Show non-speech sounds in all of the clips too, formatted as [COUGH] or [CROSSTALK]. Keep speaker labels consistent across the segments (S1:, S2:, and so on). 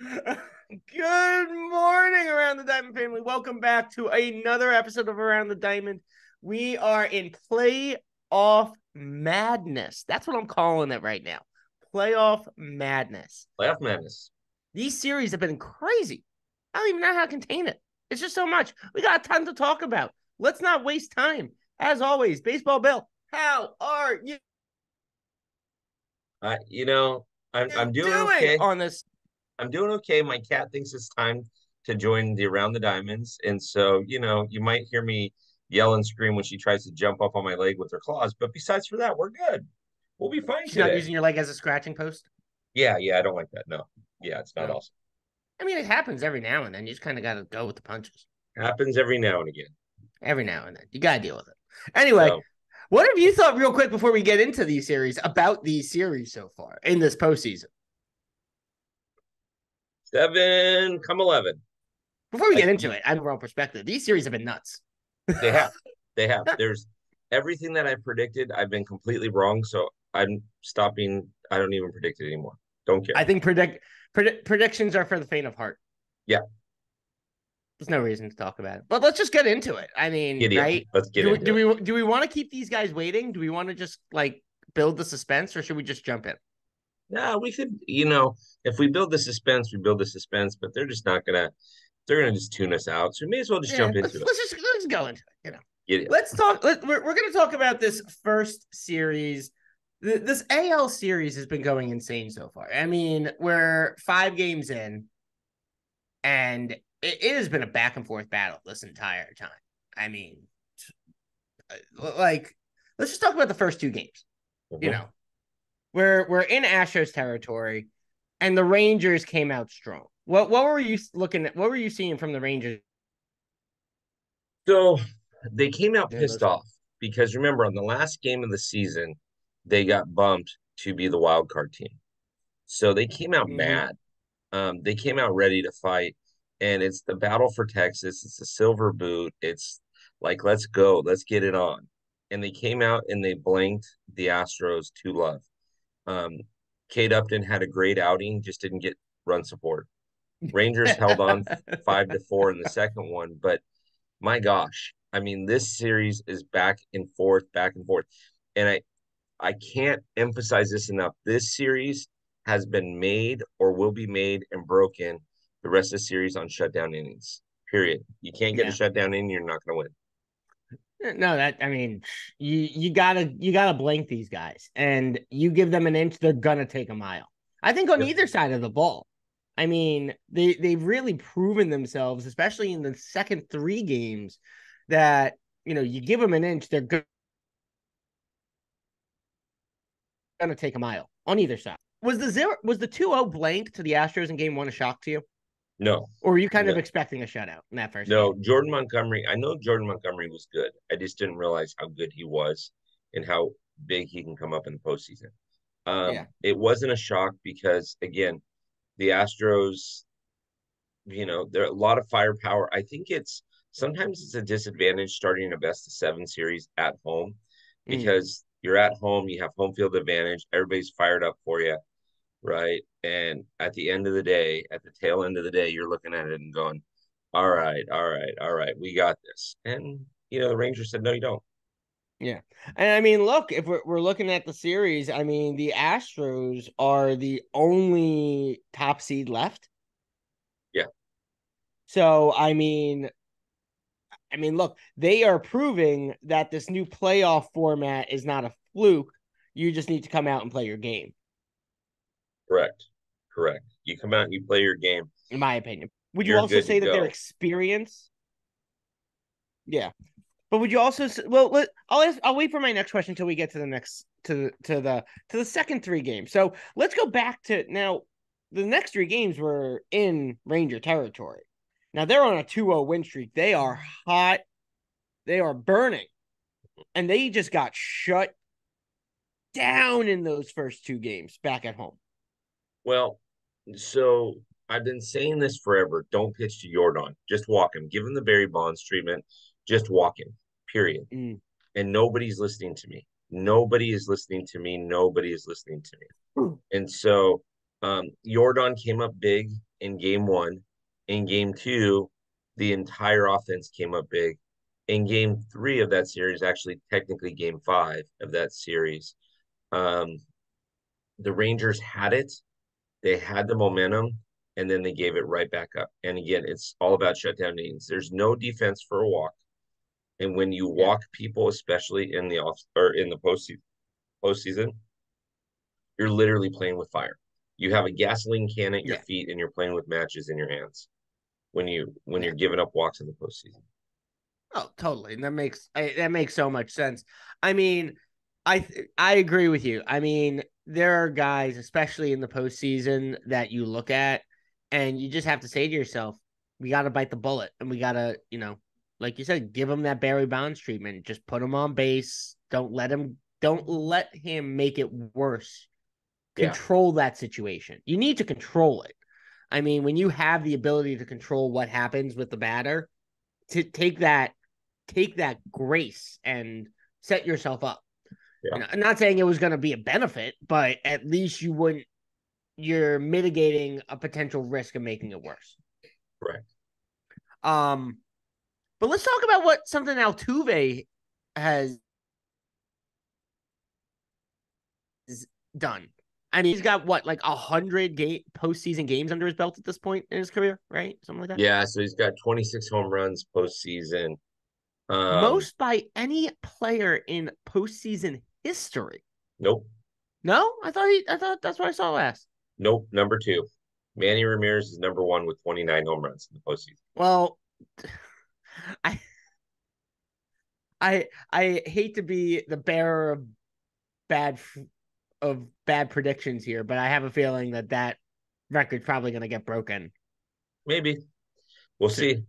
S1: Good morning, Around the Diamond family. Welcome back to another episode of Around the Diamond. We are in playoff madness. That's what I'm calling it right now. Playoff madness.
S2: Playoff madness.
S1: These series have been crazy. I don't even know how to contain it. It's just so much. We got a ton to talk about. Let's not waste time. As always, Baseball Bill, how are you?
S2: Uh, you know, I'm I'm doing, okay
S1: on this.
S2: I'm doing okay. My cat thinks it's time to join the Around the Diamonds, and so you know, you might hear me yell and scream when she tries to jump up on my leg with her claws. But besides for that, we're good. We'll be fine.
S1: She's
S2: today.
S1: not using your leg as a scratching post.
S2: Yeah, yeah, I don't like that. No, yeah, it's not
S1: No.
S2: awesome.
S1: I mean, it happens every now and then. You just kind of got to go with the punches.
S2: Happens every now and again.
S1: Every now and then, you got to deal with it. Anyway,
S2: So,
S1: what have you thought, real quick, before we get into these series, about these series so far in this postseason?
S2: Seven, come eleven.
S1: Before we get into it, I have a perspective. These series have been nuts.
S2: They have, [LAUGHS] they have. There's everything that I predicted. I've been completely wrong, so I'm stopping. I don't even predict it anymore. Don't care.
S1: I think predict predi- predictions are for the faint of heart.
S2: Yeah.
S1: There's no reason to talk about it, but let's just get into it. I mean,
S2: up.
S1: right?
S2: Let's get
S1: do,
S2: into
S1: do
S2: it.
S1: we do we want to keep these guys waiting? Do we want to just like build the suspense, or should we just jump in?
S2: Yeah, we could, you know, if we build the suspense, we build the suspense, but they're just not gonna they're gonna just tune us out. So we may as well just jump
S1: let's,
S2: into it.
S1: let's just let's go into it. You know,
S2: it.
S1: let's talk. Let, we're we're gonna talk about this first series. Th- This AL series has been going insane so far. I mean, we're five games in, and it, it has been a back and forth battle this entire time. I mean, uh, like, let's just talk about the first two games. You
S2: Mhm.
S1: know, we're we're in Astros territory, and the Rangers came out strong. What what were you looking at? What were you seeing from the Rangers?
S2: So they came out pissed off because remember on the last game of the season, they got bumped to be the wild card team. So they came out
S1: Mhm.
S2: mad. Um, they came out ready to fight, and it's the battle for Texas. It's the silver boot. It's like let's go, let's get it on. And they came out and they blanked the Astros to love. Um, Kate Upton had a great outing, just didn't get run support. [LAUGHS] Rangers held on [LAUGHS] five to four in the second one, but my gosh, I mean, this series is back and forth, back and forth, and I, I can't emphasize this enough. This series has been made or will be made and broken the rest of the series on shutdown innings. Period. You can't get
S1: Yeah.
S2: a shutdown inning, you're not going to win.
S1: No, that I mean, you you gotta you gotta blank these guys, and you give them an inch, they're gonna take a mile. I think on
S2: Yep.
S1: either side of the ball. I mean, they they've really proven themselves, especially in the second three games, that you know you give them an inch, they're go- gonna take a mile on either side. Was the zero was the 2-0 blank to the Astros in game one a shock to you?
S2: No,
S1: Or were you kind of expecting a shutout in that first
S2: no.
S1: game?
S2: Jordan Montgomery, I know Jordan Montgomery was good. I just didn't realize how good he was and how big he can come up in the postseason. Um,
S1: Yeah.
S2: It wasn't a shock because, again, the Astros, you know, there are a lot of firepower. I think it's sometimes it's a disadvantage starting a best of seven series at home
S1: Mm.
S2: because you're at home, you have home field advantage, everybody's fired up for you, right? And at the end of the day, at the tail end of the day, you're looking at it and going, all right, all right, all right, we got this. And, you know, the Rangers said, no, you don't. Yeah.
S1: And I mean, look, if we're, we're looking at the series, I mean, the Astros are the only top seed left.
S2: Yeah.
S1: So, I mean, I mean, look, they are proving that this new playoff format is not a fluke. You just need to come out and play your game,
S2: Correct. Correct. You come out and you play your game.
S1: in my opinion. Would you also say that their experience? Yeah. But would you also well let I'll ask, I'll wait for my next question until we get to the next to the to the to the second three games. So let's go back to now the next three games were in Ranger territory. Now they're on a 2-0 win streak. They are hot. They are burning. And they just got shut down in those first two games back at home.
S2: Well, so I've been saying this forever. Don't pitch to Yordan. Just walk him. Give him the Barry Bonds treatment. Just walk him. Period.
S1: Mm.
S2: And nobody's listening to me. Nobody is listening to me. Nobody is listening to me.
S1: Hmm.
S2: And so um Yordan came up big in game one. In game two, the entire offense came up big. In game three of that series, actually technically game five of that series, um, the Rangers had it. They had the momentum, and then they gave it right back up. And again, it's all about shutdown innings. There's no defense for a walk. And when you walk people, especially in the off or in the postseason, postseason, you're literally playing with fire. You have a gasoline can at your yeah. feet, and you're playing with matches in your hands when you when you're giving up walks in the postseason.
S1: Oh, totally, and that makes I, that makes so much sense. I mean, I I agree with you. I mean, there are guys, especially in the postseason, that you look at, and you just have to say to yourself, "We got to bite the bullet, and we got to, you know, like you said, give him that Barry Bonds treatment. Just put him on base. Don't let him. Don't let him make it worse. Control yeah. that situation. You need to control it. I mean, when you have the ability to control what happens with the batter, to take that, take that grace and set yourself up. Yeah. I'm not saying it was going to be a benefit, but at least you wouldn't. You're mitigating a potential risk of making it worse.
S2: Right.
S1: Um, but let's talk about what something Altuve has done. I mean, he's got what, like a hundred game postseason games under his belt at this point in his career, right? Something like that.
S2: Yeah, so he's got 26 home runs postseason.
S1: Um, Most by any player in postseason history.
S2: Nope.
S1: No, I thought he. I thought that's what I saw last.
S2: Nope. Number two, Manny Ramirez is number one with 29 home runs in the postseason.
S1: Well, [LAUGHS] I I I hate to be the bearer of bad of bad predictions here, but I have a feeling that that record's probably going to get broken.
S2: Maybe. We'll soon. see.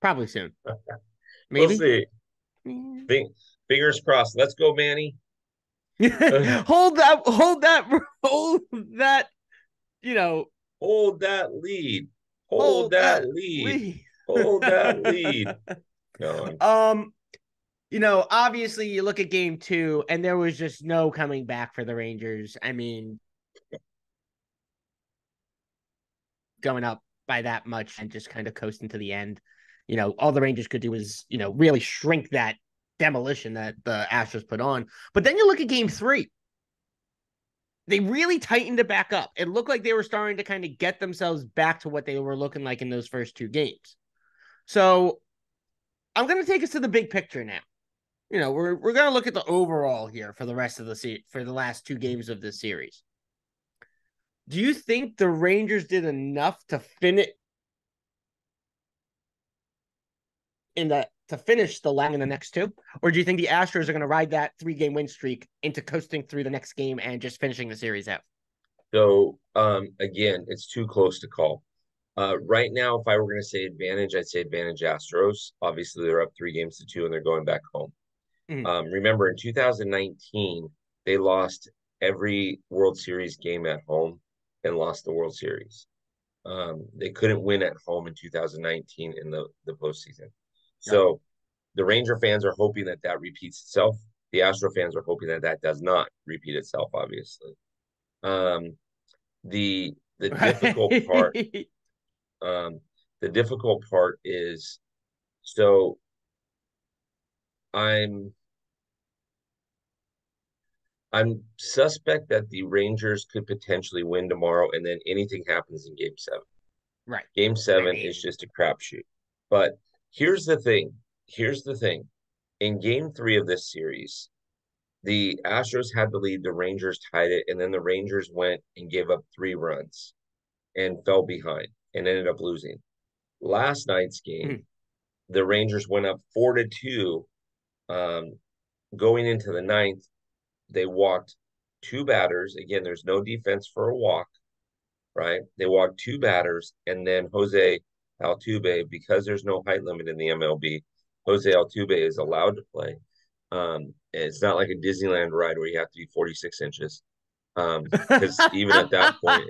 S1: Probably soon. [LAUGHS] Maybe.
S2: We'll see. Fingers crossed. Let's go, Manny. [LAUGHS]
S1: hold that hold that [LAUGHS] hold that you know
S2: hold that lead. Hold, hold that, that, lead. lead. Hold that lead. [LAUGHS]
S1: Um, you know, obviously you look at game two, and there was just no coming back for the Rangers. I mean, going up by that much and just kind of coasting to the end. You know, all the Rangers could do was, you know, really shrink that demolition that the Astros put on. But then you look at game three. They really tightened it back up. It looked like they were starting to kind of get themselves back to what they were looking like in those first two games. So I'm going to take us to the big picture now. You know, we're we're going to look at the overall here for the rest of the se- for the last two games of this series. Do you think the Rangers did enough to finish in the to finish the lag in the next two, or do you think the Astros are going to ride that three game win streak into coasting through the next game and just finishing the series out?
S2: So, um, again, it's too close to call. Uh, right now, if I were going to say advantage, I'd say advantage Astros. Obviously, they're up three games to two and they're going back home. Mm-hmm. Um, remember, in 2019, they lost every World Series game at home and lost the World Series. Um, they couldn't win at home in 2019 in the, the postseason. So the Ranger fans are hoping that that repeats itself. The Astro fans are hoping that that does not repeat itself, obviously. Um, the the [LAUGHS] difficult part um, the difficult part is so I'm I'm suspect that the Rangers could potentially win tomorrow, and then anything happens in Game Seven.
S1: Right.
S2: Game Seven is just a crapshoot. But here's the thing. Here's the thing. In Game Three of this series, the Astros had the lead. The Rangers tied it, and then the Rangers went and gave up three runs and fell behind and ended up losing. Last night's game, mm-hmm. the Rangers went up four to two. Um, going into the ninth, they walked two batters. Again, there's no defense for a walk, right? They walked two batters, and then Jose Altuve, because there's no height limit in the MLB, Jose Altuve is allowed to play. Um, it's not like a Disneyland ride where you have to be 46 inches. Um, because even at that point,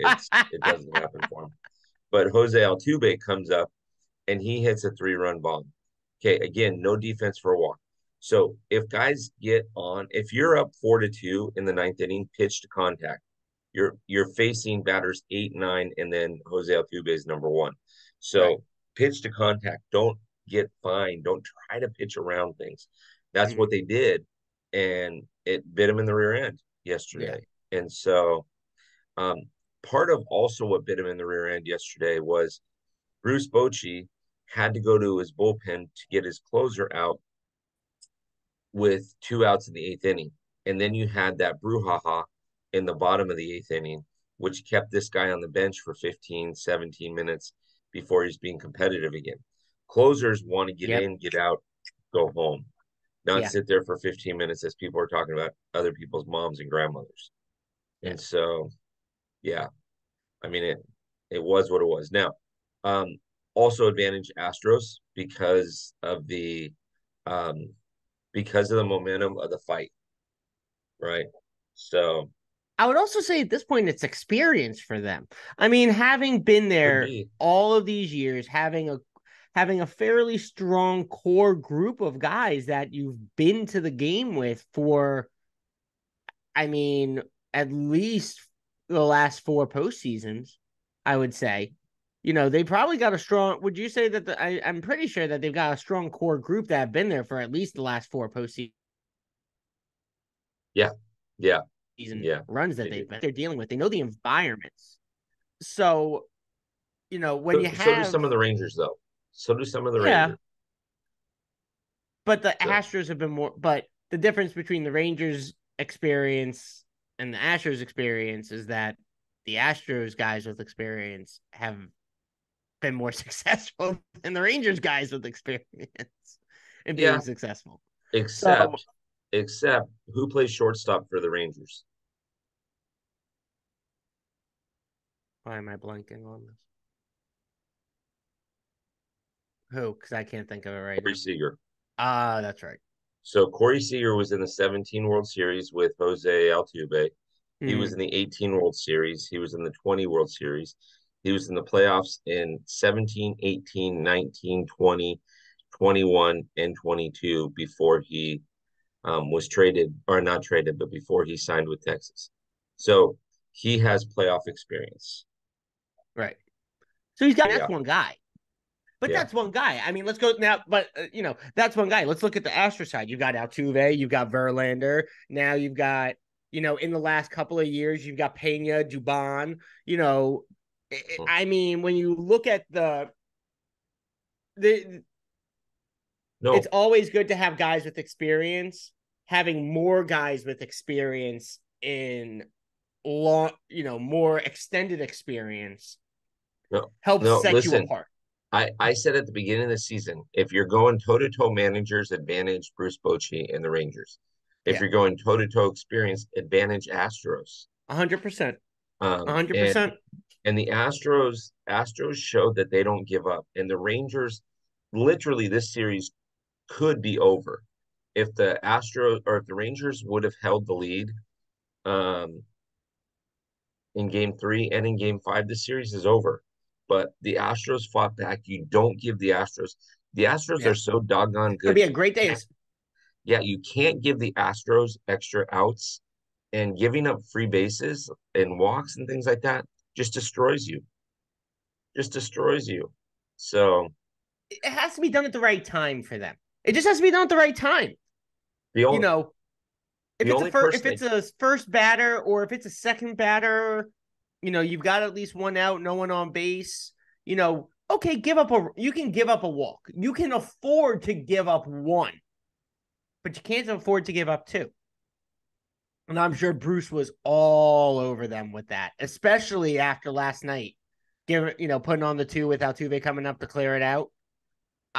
S2: it doesn't happen for him. But Jose Altuve comes up and he hits a three run bomb. Okay, again, no defense for a walk. So if guys get on, if you're up four to two in the ninth inning, pitch to contact. you're you're facing batters eight, nine, and then Jose Altuve is number one. So right. pitch to contact. Don't get fined. Don't try to pitch around things. That's mm-hmm. what they did, and it bit him in the rear end yesterday. Yeah. And so, um, part of also what bit him in the rear end yesterday was Bruce Bochy had to go to his bullpen to get his closer out with two outs in the eighth inning. And then you had that brouhaha in the bottom of the eighth inning, which kept this guy on the bench for 15, 17 minutes before he's being competitive again. Closers want to get yep. in, get out, go home, not yeah. sit there for 15 minutes as people are talking about other people's moms and grandmothers. Yeah. And so, yeah, I mean, it, it was what it was. Now, um, also advantage Astros because of the, um, because of the momentum of the fight, right? So
S1: I would also say at this point it's experience for them. I mean, having been there all of these years, having a having a fairly strong core group of guys that you've been to the game with for I mean, at least the last four postseasons, I would say. You know, they probably got a strong. Would you say that the, I, I'm pretty sure that they've got a strong core group that have been there for at least the last four postseasons.
S2: Yeah, yeah,
S1: season
S2: yeah.
S1: runs that they they're dealing with. They know the environments. So, you know, when
S2: so,
S1: you have
S2: so do some of the Rangers though. So do some of the yeah. Rangers.
S1: But the so. Astros have been more but the difference between the Rangers experience and the Astros experience is that the Astros guys with experience have been more [LAUGHS] successful than the Rangers guys with experience in being yeah. successful.
S2: Except so, except who plays shortstop for the Rangers?
S1: Why am I blanking on this? Who? Because I can't think of it right
S2: Corey now. Seager.
S1: Ah, uh, that's right.
S2: So Corey Seager was in the 17 World Series with Jose Altuve. He mm. was hmm. in the 18 World Series. He was in the 20 World Series. He was in the playoffs in 17, 18, 19, 20, 21, and 22 before he um, was traded, or not traded, but before he signed with Texas. So he has playoff experience.
S1: Right. So he's got yeah. that's one guy. But yeah. that's one guy. I mean, let's go now. But uh, you know, that's one guy. Let's look at the Astro side. You've got Altuve, you've got Verlander. Now you've got, you know, in the last couple of years, you've got Pena, Dubon. You know, hmm. I mean, when you look at the the no. it's always good to have guys with experience. Having more guys with experience in long, you know, more extended experience
S2: no,
S1: helps
S2: no,
S1: set
S2: listen,
S1: you apart.
S2: I, I said at the beginning of the season, if you're going toe to toe managers, advantage Bruce Bochy and the Rangers. If yeah. you're going toe to toe experience, advantage Astros.
S1: hundred percent. Um, hundred percent.
S2: And the Astros, Astros showed that they don't give up. And the Rangers, literally, this series could be over if the Astros or if the Rangers would have held the lead um, in game three and in game five, the series is over. But the Astros fought back. You don't give the Astros. The Astros yeah. are so doggone good.
S1: It'd be a great day.
S2: Yeah, you can't give the Astros extra outs and giving up free bases and walks and things like that just destroys you. Just destroys you. So
S1: it has to be done at the right time for them. It just has to be done at the right time. The only, you know, if it's a first, if it's a first batter or if it's a second batter, you know, you've got at least one out, no one on base. You know, okay, give up a you can give up a walk. You can afford to give up one, but you can't afford to give up two. And I'm sure Bruce was all over them with that, especially after last night. Give you know, putting on the two with Altuve coming up to clear it out.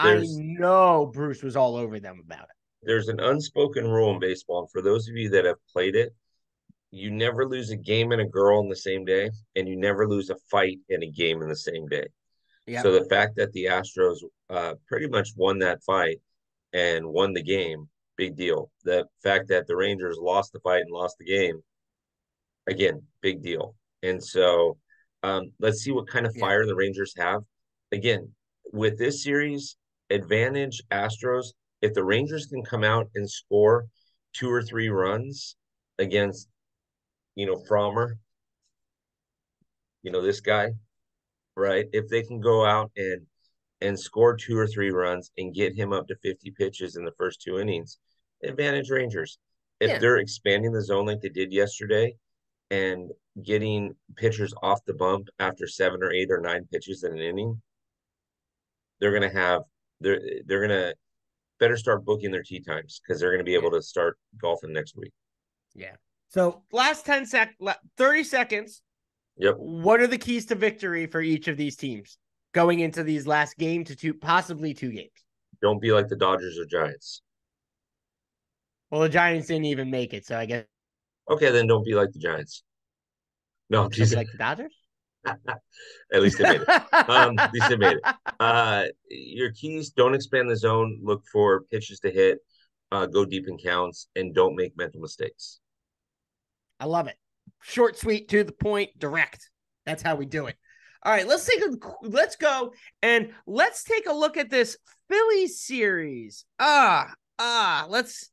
S1: There's, I know Bruce was all over them about it.
S2: There's an unspoken rule in baseball, and for those of you that have played it, you never lose a game and a girl in the same day, and you never lose a fight in a game in the same day. Yep. So the fact that the Astros uh, pretty much won that fight and won the game, big deal. The fact that the Rangers lost the fight and lost the game, again, big deal. And so um, let's see what kind of fire yeah. the Rangers have. Again, with this series, advantage Astros. If the Rangers can come out and score two or three runs against, you know, Framber, you know, this guy, right? If they can go out and and score two or three runs and get him up to 50 pitches in the first two innings, advantage Rangers. If yeah. they're expanding the zone like they did yesterday and getting pitchers off the bump after seven or eight or nine pitches in an inning, they're gonna have they're they're gonna better start booking their tee times because they're gonna be able to start golfing next week.
S1: Yeah. So last 10 sec 30 seconds.
S2: Yep.
S1: What are the keys to victory for each of these teams going into these last game to two possibly two games?
S2: Don't be like the Dodgers or Giants.
S1: Well, the Giants didn't even make it, so I guess.
S2: Okay, then don't be like the Giants. No,
S1: just like the Dodgers. [LAUGHS]
S2: At least they made it. um, at least they made it. [LAUGHS] Uh, your keys: don't expand the zone. Look for pitches to hit. Uh, go deep in counts, and don't make mental mistakes.
S1: I love it. Short, sweet, to the point, direct. That's how we do it. All right, let's take a let's go and let's take a look at this Philly series. Ah, ah, let's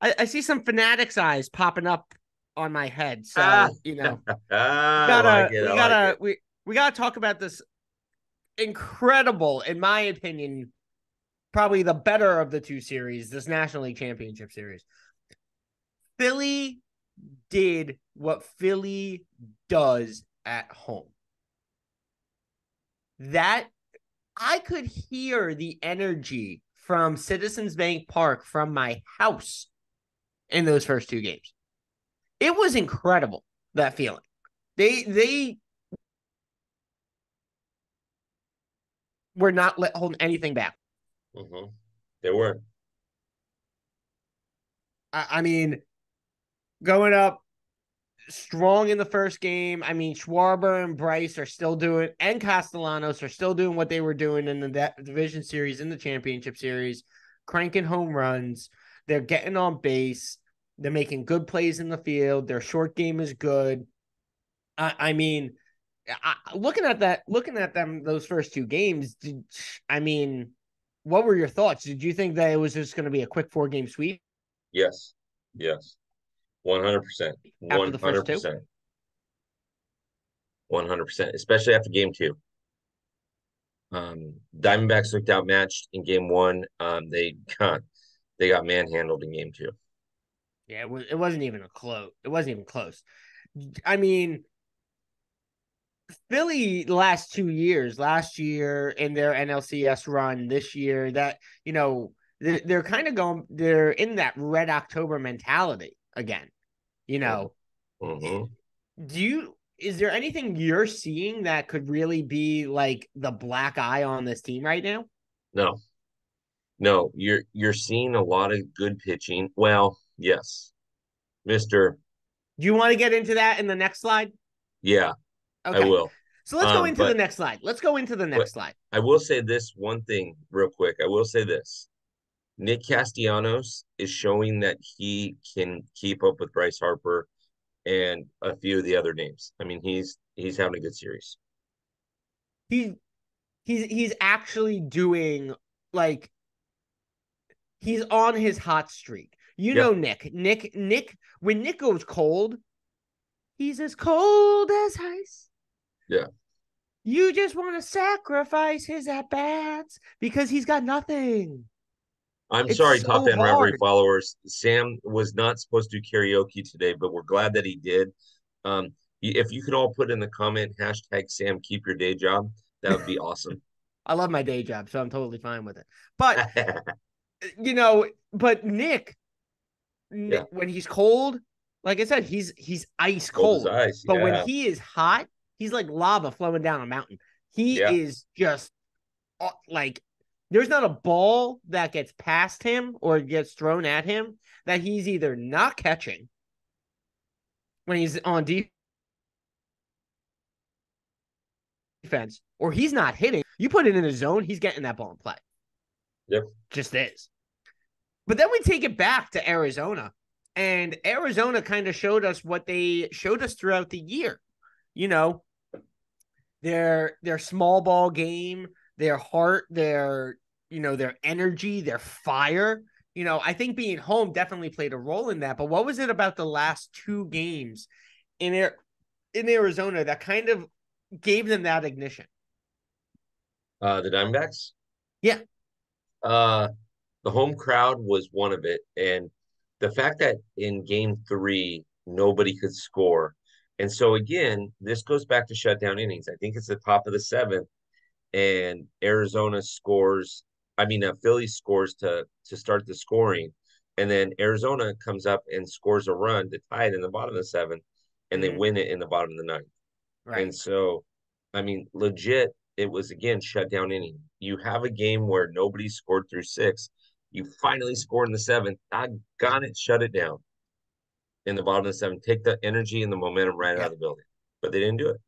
S1: I, I see some fanatics eyes popping up on my head. So ah. you know,
S2: ah, gotta like we
S1: gotta
S2: like
S1: we we gotta talk about this incredible, in my opinion, probably the better of the two series, this National League Championship series. Philly did what Philly does at home. That I could hear the energy from Citizens Bank Park from my house in those first two games. It was incredible that feeling. They they were not let holding anything back.
S2: Mm-hmm. They were.
S1: I, I mean, going up strong in the first game. I mean, Schwarber and Bryce are still doing, and Castellanos are still doing what they were doing in the division series, in the championship series, cranking home runs. They're getting on base. They're making good plays in the field. Their short game is good. I, I mean, I, looking at that, looking at them those first two games, did, I mean, what were your thoughts? Did you think that it was just going to be a quick four game sweep?
S2: Yes, yes, one hundred percent, one hundred percent, one hundred percent. Especially after game two. Um, Diamondbacks looked outmatched in game one. Um, they got they got manhandled in game two.
S1: Yeah, it, was, it wasn't even a close. It wasn't even close. I mean, Philly last two years, last year in their NLCS run, this year that you know they're, they're kind of going, they're in that Red October mentality again. You know,
S2: mm-hmm.
S1: do you? Is there anything you're seeing that could really be like the black eye on this team right now?
S2: No, no. You're you're seeing a lot of good pitching. Well, Yes. Mr.
S1: Do you want to get into that in the next slide?
S2: Yeah. Okay. I will.
S1: So let's um, go into the next slide. Let's go into the next slide.
S2: I will say this one thing real quick. I will say this. Nick Castellanos is showing that he can keep up with Bryce Harper and a few of the other names. I mean, he's he's having a good series.
S1: He he's he's actually doing like he's on his hot streak. You yep. know Nick. Nick Nick when Nick goes cold, he's as cold as ice.
S2: Yeah.
S1: You just want to sacrifice his at bats because he's got nothing.
S2: I'm it's sorry, so Top Fan Rivalry followers. Sam was not supposed to do karaoke today, but we're glad that he did. Um, if you could all put in the comment hashtag Sam keep your day job, that would be [LAUGHS] awesome.
S1: I love my day job, so I'm totally fine with it. But [LAUGHS] you know, but Nick, yeah. when he's cold, like I said, he's he's ice cold.
S2: cold ice,
S1: but
S2: yeah.
S1: when he is hot, he's like lava flowing down a mountain. He yeah. is just uh, like there's not a ball that gets past him or gets thrown at him that he's either not catching when he's on defense or he's not hitting. You put it in a zone, he's getting that ball in play.
S2: Yep.
S1: Just is. But then we take it back to Arizona, and Arizona kind of showed us what they showed us throughout the year. You know, their their small ball game, their heart, their you know their energy, their fire. You know, I think being home definitely played a role in that. But what was it about the last two games in in Arizona that kind of gave them that ignition?
S2: Uh, the Diamondbacks.
S1: Yeah.
S2: Uh, the home crowd was one of it, and the fact that in Game Three nobody could score, and so again, this goes back to shutdown innings. I think it's the top of the seventh, and Arizona scores. I mean, uh, Philly scores to to start the scoring, and then Arizona comes up and scores a run to tie it in the bottom of the seventh, and mm-hmm. they win it in the bottom of the ninth. Right. And so, I mean, legit, it was again shutdown inning. You have a game where nobody scored through six. You finally score in the seventh. I got it, shut it down in the bottom of the seventh. Take the energy and the momentum right yeah. out of the building. But they didn't do it.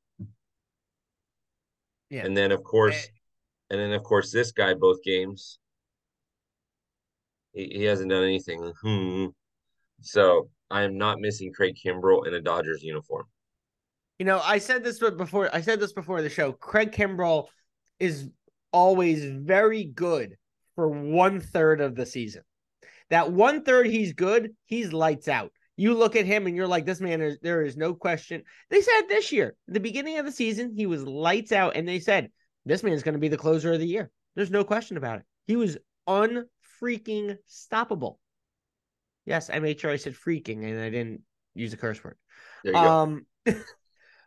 S2: Yeah. And then of course, eh. and then of course, this guy both games. He, he hasn't done anything. Hmm. So I am not missing Craig Kimbrel in a Dodgers uniform.
S1: You know, I said this before. I said this before the show. Craig Kimbrel is always very good for one third of the season. That one third he's good, he's lights out. You look at him and you're like, this man is there is no question. They said this year, the beginning of the season, he was lights out, and they said this man is going to be the closer of the year. There's no question about it. He was unfreaking stoppable. Yes, I made sure I said freaking and I didn't use a curse word. um [LAUGHS]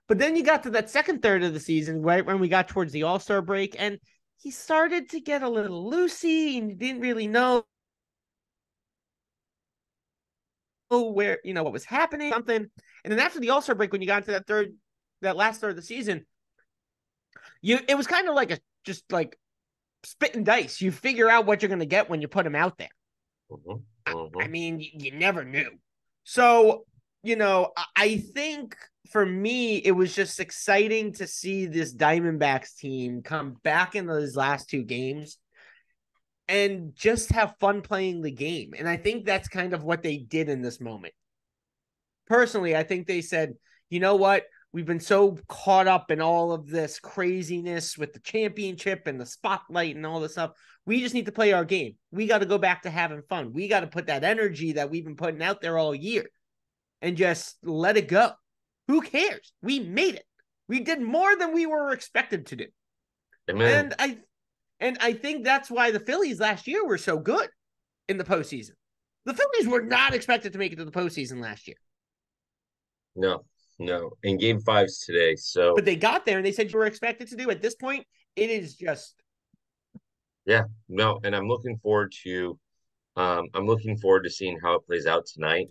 S1: but then you got to that second third of the season, right when we got towards the All-Star break, and he started to get a little loosey and didn't really know where you know what was happening, something. And then after the All Star break, when you got into that third, that last third of the season, you it was kind of like a just like spitting dice. You figure out what you're going to get when you put them out there. Mm-hmm. Mm-hmm. I, I, mean, you, you never knew. So you know, I think for me, it was just exciting to see this Diamondbacks team come back in those last two games and just have fun playing the game. And I think that's kind of what they did in this moment. Personally, I think they said, you know what? We've been so caught up in all of this craziness with the championship and the spotlight and all this stuff. We just need to play our game. We got to go back to having fun. We got to put that energy that we've been putting out there all year and just let it go. Who cares? We made it. We did more than we were expected to do. Amen. And I and I think that's why the Phillies last year were so good in the postseason. The Phillies were not expected to make it to the postseason last year.
S2: No, no. And game five's today. So
S1: But they got there and they said you were expected to do at this point. It is just
S2: Yeah, no, and I'm looking forward to um I'm looking forward to seeing how it plays out tonight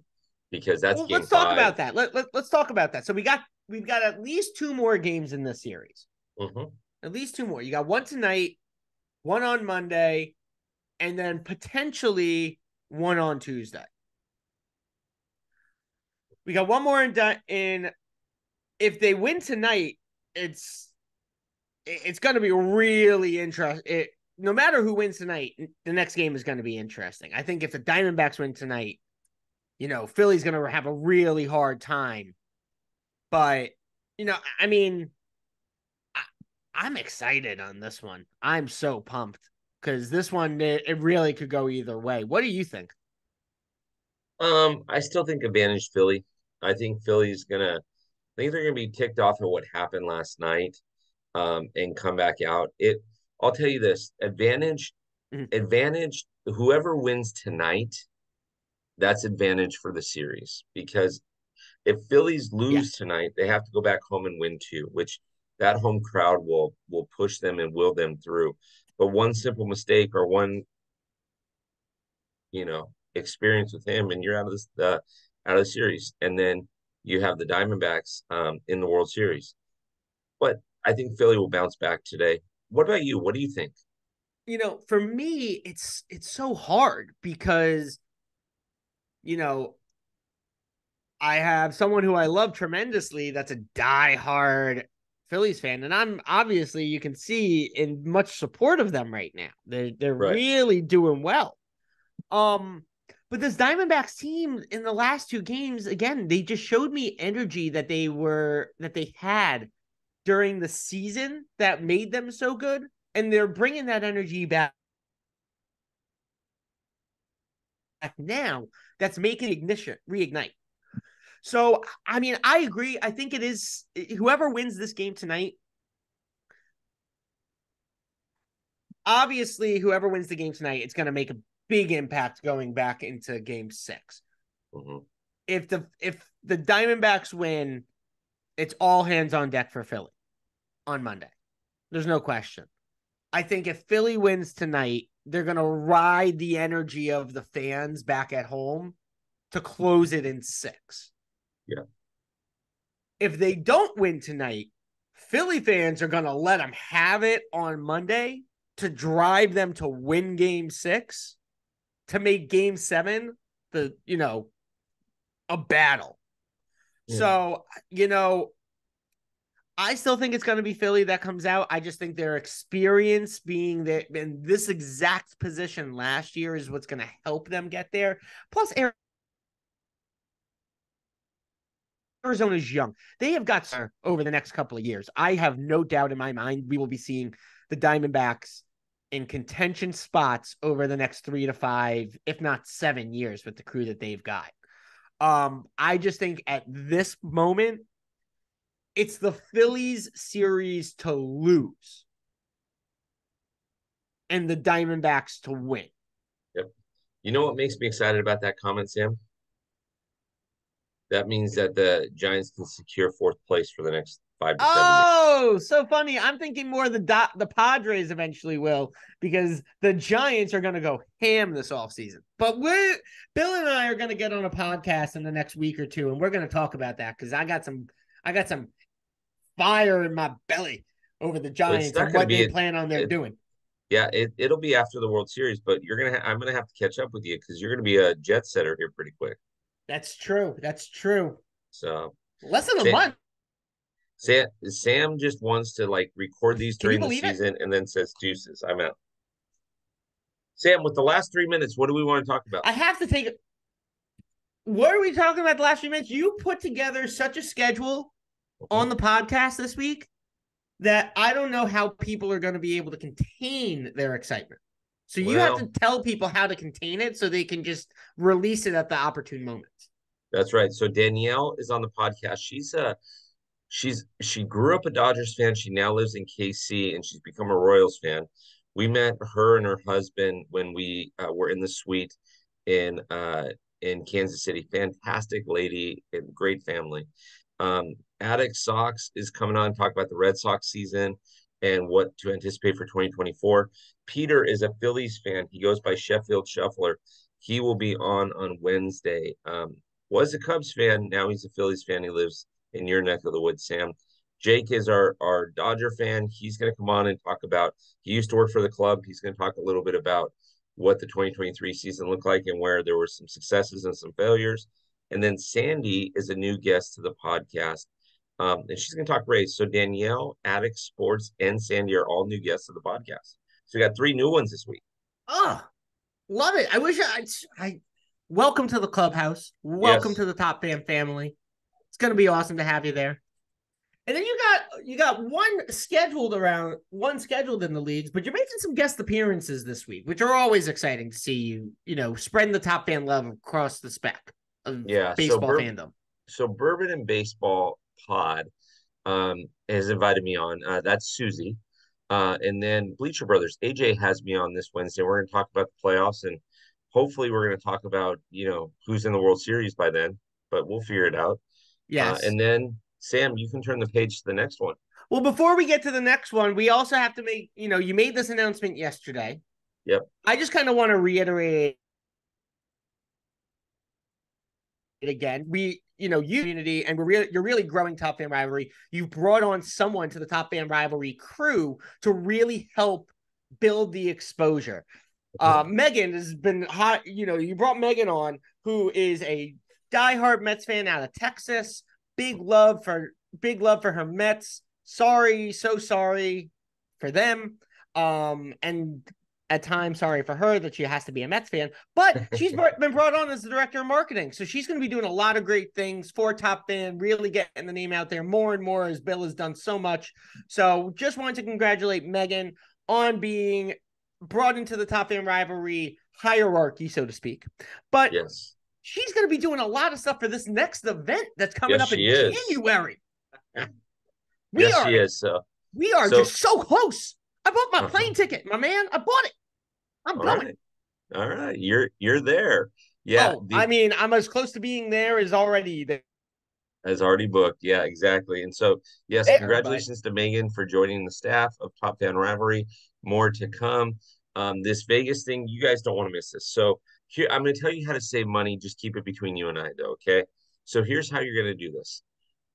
S2: because that's well,
S1: let's talk about that. Let, let, let's talk about that. So we got we've got at least two more games in this series. Mm-hmm. At least two more. You got one tonight, one on Monday, and then potentially one on Tuesday. We got one more in. in if they win tonight, it's it's going to be really interesting. no matter who wins tonight, the next game is going to be interesting. I think if the Diamondbacks win tonight, you know, Philly's going to have a really hard time. But, you know, I mean, I'm excited on this one. I'm so pumped because this one, it, it really could go either way. What do you think?
S2: Um, I still think advantage Philly. I think Philly's gonna. I think they're gonna be ticked off at what happened last night, um, and come back out. It. I'll tell you this: advantage, mm-hmm. advantage. Whoever wins tonight that's advantage for the series because if Phillies lose yeah. tonight, they have to go back home and win two, which that home crowd will will push them and will them through. But one simple mistake or one, you know, experience with him, and you're out of this uh, out of the series, and then you have the Diamondbacks um, in the World Series. But I think Philly will bounce back today. What about you? What do you think?
S1: You know, for me, it's it's so hard because you know, I have someone who I love tremendously that's a die-hard Phillies fan, and I'm obviously you can see in much support of them right now. They're they're right. really doing well. Um, but this Diamondbacks team in the last two games, again, they just showed me energy that they were that they had during the season that made them so good, and they're bringing that energy back now that's making ignition reignite. So, I mean, I agree. I think it is whoever wins this game tonight. Obviously, whoever wins the game tonight, it's going to make a big impact going back into game 6
S2: mm-hmm.
S1: If the if the Diamondbacks win, it's all hands on deck for Philly on Monday. There's no question. I think if Philly wins tonight, they're going to ride the energy of the fans back at home to close it in six.
S2: Yeah.
S1: If they don't win tonight, Philly fans are going to let them have it on Monday to drive them to win game six to make game seven the, you know, a battle.
S2: Yeah.
S1: So, you know, I still think it's going to be Philly that comes out. I just think their experience being that in this exact position last year is what's going to help them get there. Plus, Ari- Arizona's young. They have got over the next couple of years. I have no doubt in my mind we will be seeing the Diamondbacks in contention spots over the next three to five, if not seven years with the crew that they've got. Um, I just think at this moment, it's the Phillies series to lose and the Diamondbacks to win. Yep.
S2: You know what makes me excited about that comment, Sam? That means that the Giants can secure fourth place for the next five to seven years.
S1: Oh, so funny. I'm thinking more the Do- the Padres eventually will because the Giants are going to go ham this offseason. But we Bill and I are going to get on a podcast in the next week or two and we're going to talk about that cuz I got some I got some fire in my belly over the Giants and what they
S2: a-
S1: plan on their
S2: it-
S1: doing.
S2: Yeah, it, it'll be after the World Series, but you're gonna ha- I'm gonna have to catch up with you because you're gonna be a jet setter here pretty quick.
S1: That's true. That's true.
S2: So
S1: Less than a month.
S2: Sam Sam just wants to like record these during the
S1: believe it?
S2: season and then says deuces. I'm out. Sam, with the last three minutes, what do we want to talk about?
S1: I have to take. What are we talking about the last few minutes? You put together such a schedule uh-huh. on the podcast this week that I don't know how people are going to be able to contain their excitement. So you have to tell people how to contain it so they can just release it at the opportune moment.
S2: That's right. So Danielle is on the podcast. She's uh she's she grew up a Dodgers fan. She now lives in KC and she's become a Royals fan. We met her and her husband when we uh, were in the suite in uh in Kansas City. Fantastic lady and great family. Um Addict Sox is coming on to talk about the Red Sox season and what to anticipate for 2024. Peter is a Phillies fan. He goes by Sheffield Shuffler. He will be on on Wednesday. Um, was a Cubs fan. Now he's a Phillies fan. He lives in your neck of the woods, Sam. Jake is our our Dodger fan. He's going to come on and talk about. He used to work for the club. He's going to talk a little bit about what the 2023 season looked like and where there were some successes and some failures. And then Sandy is a new guest to the podcast. Um, and she's going to talk Rays. So Danielle, Addict Sports, and Sandy are all new guests of the podcast. So we got three new ones this week.
S1: Oh, love it. I wish I, I welcome to the clubhouse. Welcome
S2: Yes.
S1: to the Top Fan family. It's going to be awesome to have you there. And then you got you got one scheduled around one scheduled in the leagues, but you're making some guest appearances this week, which are always exciting to see you, you know, spreading the top fan love across the spec of
S2: Yeah, so
S1: baseball
S2: Bur-
S1: fandom.
S2: so Bourbon and Baseball Pod um, has invited me on. Uh, that's Susie. Uh, and then Bleacher Brothers, AJ has me on this Wednesday. We're going to talk about the playoffs and hopefully we're going to talk about, you know, who's in the World Series by then, but we'll figure it out.
S1: Yes.
S2: Uh, and then, Sam, you can turn the page to the next one.
S1: Well, before we get to the next one, we also have to make, you know, you made this announcement yesterday.
S2: Yep.
S1: I just kind of want to reiterate it again. We, you know, you community and we're really you're really growing top fan rivalry. You brought on someone to the top fan rivalry crew to really help build the exposure. Uh, Megan has been hot, you know, you brought Megan on, who is a diehard Mets fan out of Texas. Big love for big love for her Mets. Sorry, so sorry for them. Um, and at times sorry for her that she has to be a Mets fan, but she's been brought on as the director of marketing. So she's going to be doing a lot of great things for Top Fan, really getting the name out there more and more as Bill has done so much. So just wanted to congratulate Megan on being brought into the Top Fan rivalry hierarchy, so to speak. But
S2: Yes.
S1: she's going to be doing a lot of stuff for this next event that's coming
S2: Yes,
S1: up in
S2: is.
S1: January. [LAUGHS] We
S2: yes,
S1: are
S2: she is. So
S1: we are
S2: So-
S1: just so close. I bought my
S2: Uh-huh.
S1: plane ticket, my man. I bought it. I'm
S2: All
S1: going.
S2: right. All right. You're you're there. Yeah.
S1: oh,
S2: the-
S1: I mean, I'm as close to being there as already there.
S2: has already booked. Yeah, exactly. And so, yes,
S1: There,
S2: congratulations to Megan for joining the staff of Top Fan Rivalry. More to come. Um, this Vegas thing, you guys don't want to miss this. So here, I'm going to tell you how to save money. Just keep it between you and I, though. Okay. So here's how you're going to do this.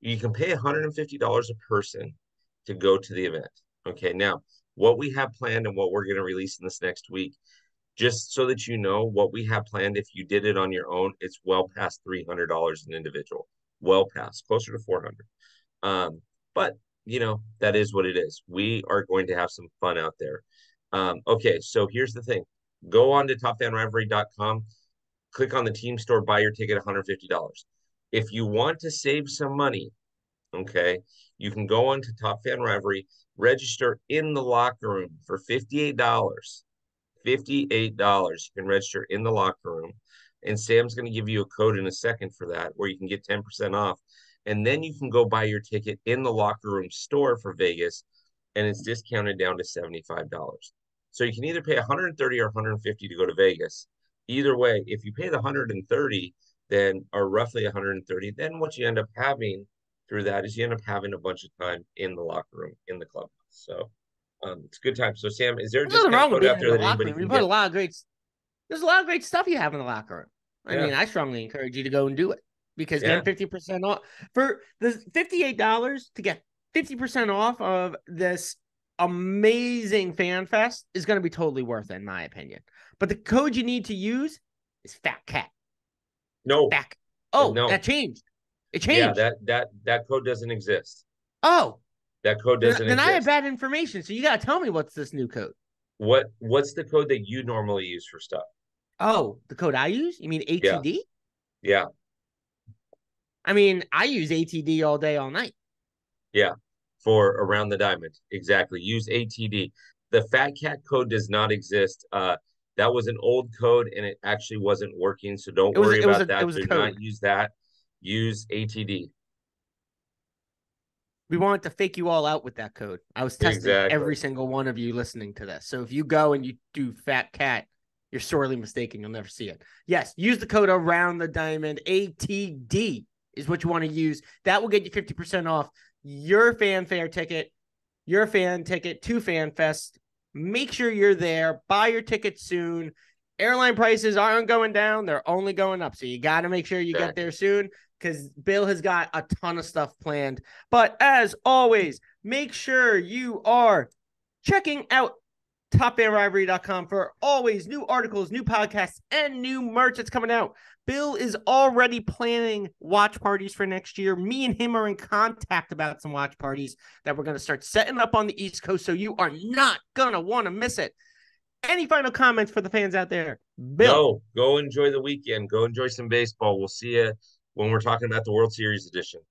S2: You can pay $150 a person to go to the event. Okay. Now, what we have planned and what we're going to release in this next week, just so that you know what we have planned, if you did it on your own, it's well past $300 an individual well past, closer to 400. Um, but you know, that is what it is. We are going to have some fun out there. Um, okay, so here's the thing. Go on to topfanrivalry.com, click on the team store, buy your ticket $150. If you want to save some money, okay, you can go on to Top Fan Rivalry, register in the locker room for $58. $58. You can register in the locker room. And Sam's going to give you a code in a second for that, where you can get 10% off. And then you can go buy your ticket in the locker room store for Vegas, and it's discounted down to $75. So you can either pay 130 or 150 to go to Vegas. Either way, if you pay the 130, then or roughly 130, then what you end up having through that is you end up having a bunch of time in the locker room in the clubhouse. So um, it's a good time. So Sam, is there
S1: There's nothing wrong with being in
S2: there
S1: the locker room. You put a lot of great. There's a lot of great stuff you have in the locker room. I
S2: Yeah.
S1: mean, I strongly encourage you to go and do it because
S2: Yeah.
S1: getting fifty percent off for the fifty-eight dollars to get fifty percent off of this amazing fan fest is going to be totally worth it, in my opinion. But the code you need to use is Fat Cat.
S2: No,
S1: Back. Oh,
S2: no.
S1: that changed. It
S2: yeah, that that that code doesn't exist.
S1: oh,
S2: That code doesn't
S1: then I have bad information. So you got to tell me what's this new code.
S2: What what's the code that you normally use for stuff?
S1: Oh, the code I use? You mean ATD?
S2: Yeah, yeah.
S1: I mean, I use ATD all day, all night.
S2: Yeah, for around the diamond. Exactly. Use ATD. The Fat Cat code does not exist. Uh, that was an old code and it actually wasn't working. So don't
S1: was-
S2: worry about
S1: a-
S2: that.
S1: it was a
S2: Do not use that. Use ATD.
S1: We wanted to fake you all out with that code. I was testing
S2: Exactly.
S1: every single one of you listening to this. So if you go and you do Fat Cat, you're sorely mistaken. You'll never see it. Yes, use the code around the diamond. ATD is what you want to use. That will get you 50% off your fanfare ticket, your fan ticket to FanFest. Make sure you're there. Buy your ticket soon. Airline prices aren't going down, they're only going up. So you got to make sure you get there soon because Bill has got a ton of stuff planned. But as always, make sure you are checking out topfanrivalry.com for always new articles, new podcasts, and new merch that's coming out. Bill is already planning watch parties for next year. Me and him are in contact about some watch parties that we're going to start setting up on the East Coast. So you are not going to want to miss it. Any final comments for the fans out there? Bill.
S2: No, go enjoy the weekend. Go enjoy some baseball. We'll see you when we're talking about the World Series edition.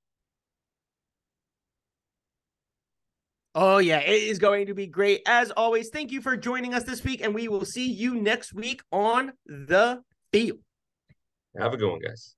S1: Oh, yeah, it is going to be great. As always, thank you for joining us this week, and we will see you next week on the field.
S2: Have a good one, guys.